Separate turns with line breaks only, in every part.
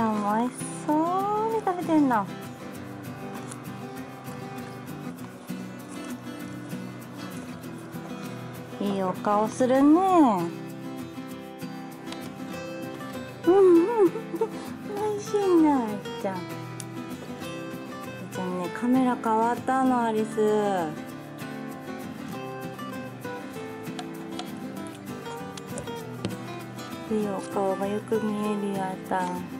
ちゃんも美味しそうに食べてんのいいお顔するね。うんうん美味しいねアリちゃん。アリちゃんねカメラ変わったのアリス。いいお顔がよく見えるやった。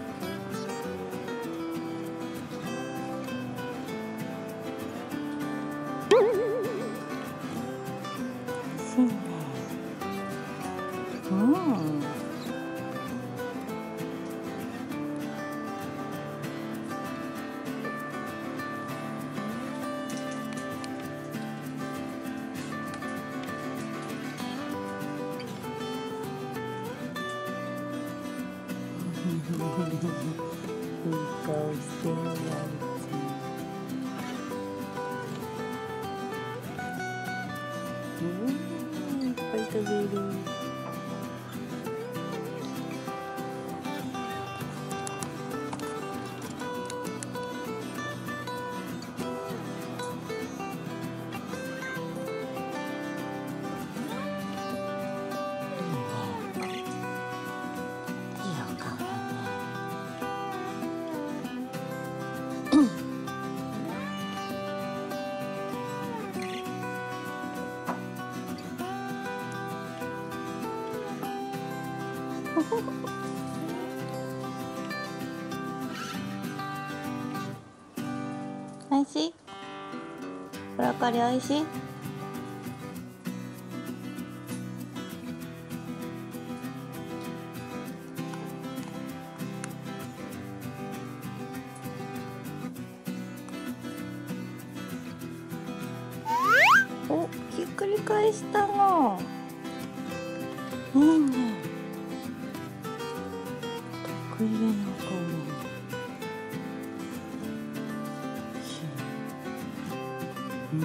うんいい顔おいしい？ブロッコリーおいしい？おひっくり返したのいいね。得意げな顔うん。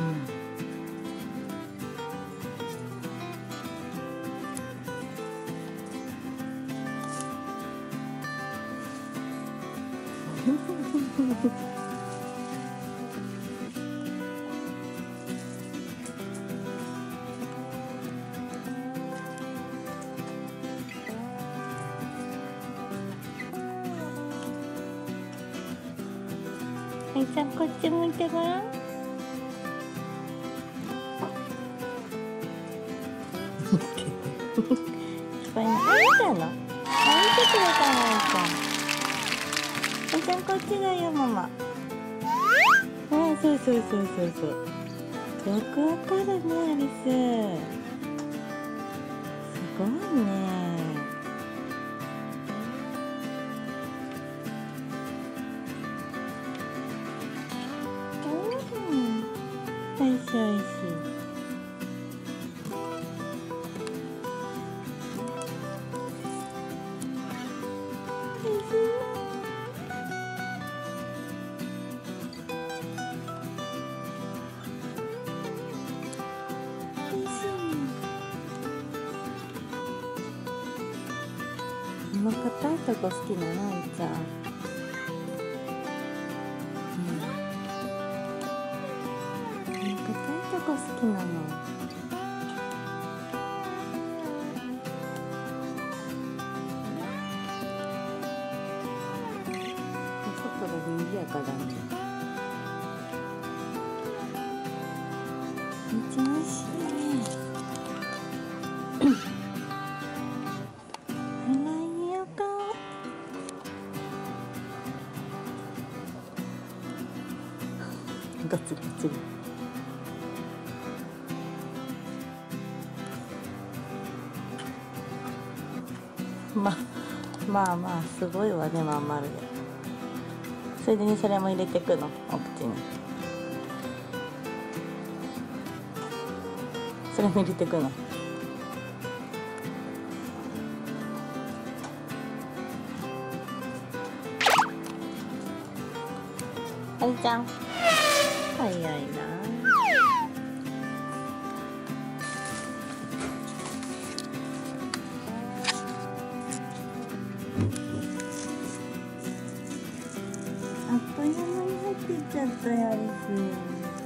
はいちゃんこっち向いてごらん聞こえない？あいちゃんのあ見てくれたのあいちゃんあいちゃんこっちだよママあそうそうそうそうそう。よくわかるねアリス。すごいねの硬いとこ好きなのあいちゃん。うん。この硬いとこ好きなの。外が賑やかだね。めっちゃ美味しガツガツままあまあすごいわねまん丸で。それでねそれも入れてくのお口に。それも入れてくの。はりちゃん。早いな。あっという間に入っていっちゃったよアリス。